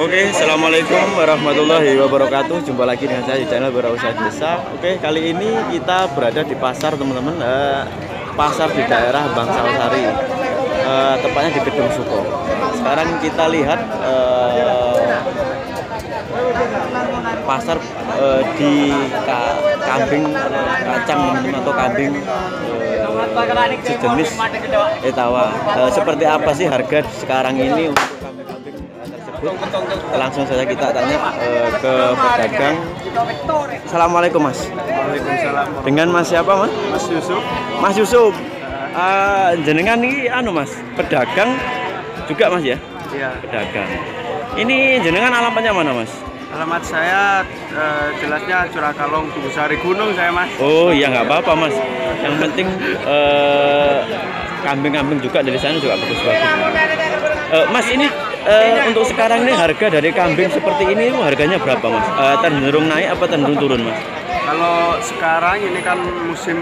Oke, assalamualaikum warahmatullahi wabarakatuh. Jumpa lagi dengan saya di channel Berusaha Desa. Oke, kali ini kita berada di pasar teman-teman. Eh, pasar di daerah Bangsal-Sari, eh, tepatnya di Gedung Suko. Sekarang kita lihat eh, pasar eh, di ka kambing kacang atau kambing eh, sejenis etawa. Seperti apa sih harga sekarang ini untuk tersebut? Langsung saja kita tanya eh, ke pedagang. Assalamualaikum Mas. Waalaikumsalam. Dengan Mas siapa Mas? Mas Yusuf. Mas Yusuf. Eh, jenengan ini anu Mas, pedagang juga Mas ya? Ya. Pedagang. Ini jenengan alamatnya mana Mas? Alamat saya eh, jelasnya Curah Kalong Tugusari Gunung saya Mas. Oh iya nggak apa-apa Mas. Yang penting kambing-kambing juga dari sana juga bagus-bagus. Eh, mas ini eh, untuk sekarang ini harga dari kambing seperti ini harganya berapa Mas? Eh, cenderung naik apa cenderung turun Mas? Kalau sekarang ini kan musim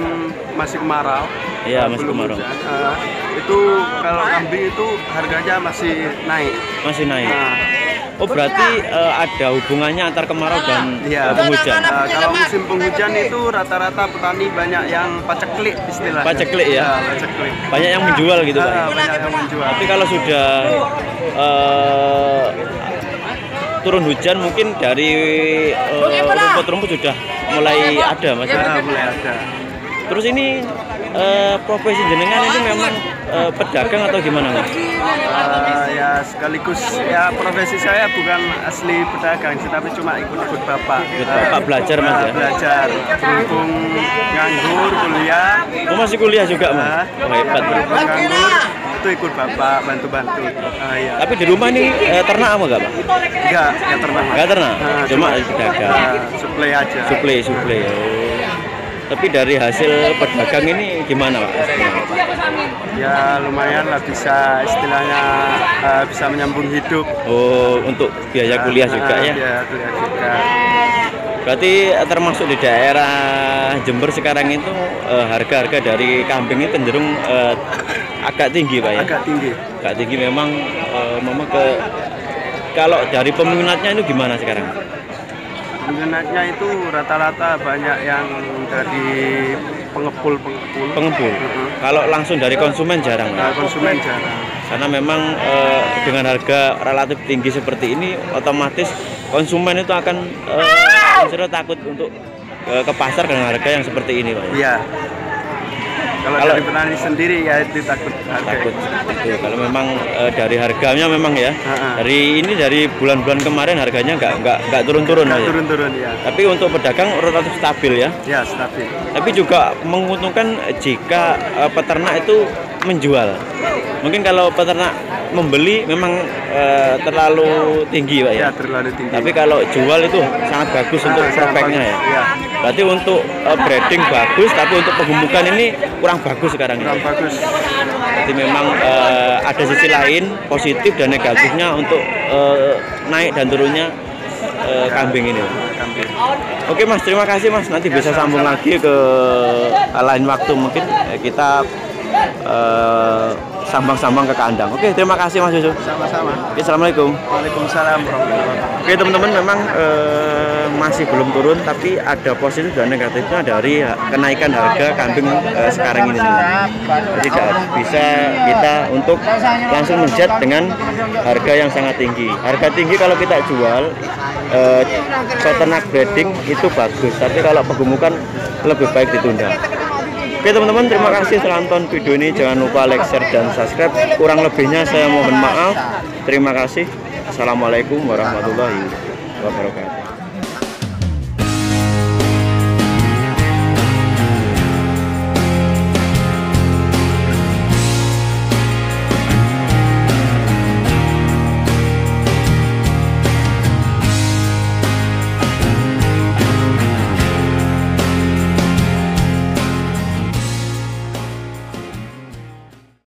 masih kemarau. Iya, masih kemarau. hujan. Eh, itu kalau kambing itu harganya masih naik. Masih naik. Nah, Oh berarti eh, ada hubungannya antar kemarau dan iya. eh, penghujan. Eh, kalau musim penghujan itu rata-rata petani banyak yang paceklik istilahnya. Paceklik ya? paceklik. Banyak yang menjual gitu Pak. banyak yang menjual. Tapi kalau sudah eh, turun hujan mungkin dari rumput-rumput sudah mulai ada Mas. ya? Ah, mulai ada. Terus ini eh, profesi jenengan ini memang eh, pedagang atau gimana Mas? Eh, ya sekaligus ya profesi saya bukan asli pedagang sih tapi cuma ikut-ikut bapak. Ikut bapak belajar, Mas, ya? Belajar berhubung nganggur kuliah. Oh masih kuliah juga Mas? Oh, hebat. Berhubung nganggur itu ikut bapak bantu-bantu. Ah, iya. Tapi di rumah nih eh, ternak apa enggak Pak? Enggak, enggak ternak. Enggak ternak? Nah, Cuma cuma- pedagang. Nah, suplai aja. Suplai, suplai. Oh. Tapi dari hasil pedagang ini gimana Pak? Ya lumayan lah bisa istilahnya eh, bisa menyambung hidup. Oh untuk biaya kuliah juga Ah, ya? Biaya kuliah juga. Berarti termasuk di daerah Jember sekarang itu eh, harga-harga dari kambing ini cenderung eh, agak tinggi Pak ya? Agak tinggi. Agak tinggi memang eh, mama ke kalau dari peminatnya itu gimana sekarang? Minatnya itu rata-rata banyak yang dari pengepul-pengepul. Pengepul. Mm-mm. Kalau langsung dari konsumen jarang Nah, konsumen jarang. Karena memang eh, dengan harga relatif tinggi seperti ini otomatis konsumen itu akan misalnya takut untuk eh, ke pasar dengan harga yang seperti ini Pak. ya? Iya. Kalau Kalau- dari petani sendiri ya itu takut harga. takut itu kalau memang eh, dari harganya memang ya Ha-ha. dari ini dari bulan-bulan kemarin harganya nggak nggak nggak turun-turun Nggak ya? turun-turun ya. tapi untuk pedagang relatif stabil ya Ya, stabil. tapi juga menguntungkan jika eh, peternak itu menjual mungkin kalau peternak membeli memang eh, terlalu tinggi pak ya Ya, terlalu tinggi. tapi kalau jual itu sangat bagus untuk Ah, prospeknya ya Iya. berarti untuk eh, breeding bagus tapi untuk penggemukan ini kurang bagus sekarang kurang ini bagus. jadi memang eh, ada sisi lain positif dan negatifnya untuk eh, naik dan turunnya eh, kambing ini Kambing. Oke mas, terima kasih mas. Nanti bisa sambung lagi ke lain waktu mungkin kita eh, sambang-sambang ke kandang. Oke, terima kasih mas Yusuf. Sama-sama. Oke, assalamualaikum. Waalaikumsalam. Oke teman-teman, memang eh, masih belum turun, tapi ada positif dan negatifnya dari kenaikan harga kambing eh, sekarang ini. Jadi tidak bisa kita untuk langsung menjet dengan harga yang sangat tinggi. Harga tinggi kalau kita jual eh, peternak breeding itu bagus, tapi kalau penggemukan lebih baik ditunda. Oke teman-teman, terima kasih telah nonton video ini. Jangan lupa like, share, dan subscribe. Kurang lebihnya saya mohon maaf. Terima kasih. Assalamualaikum warahmatullahi wabarakatuh.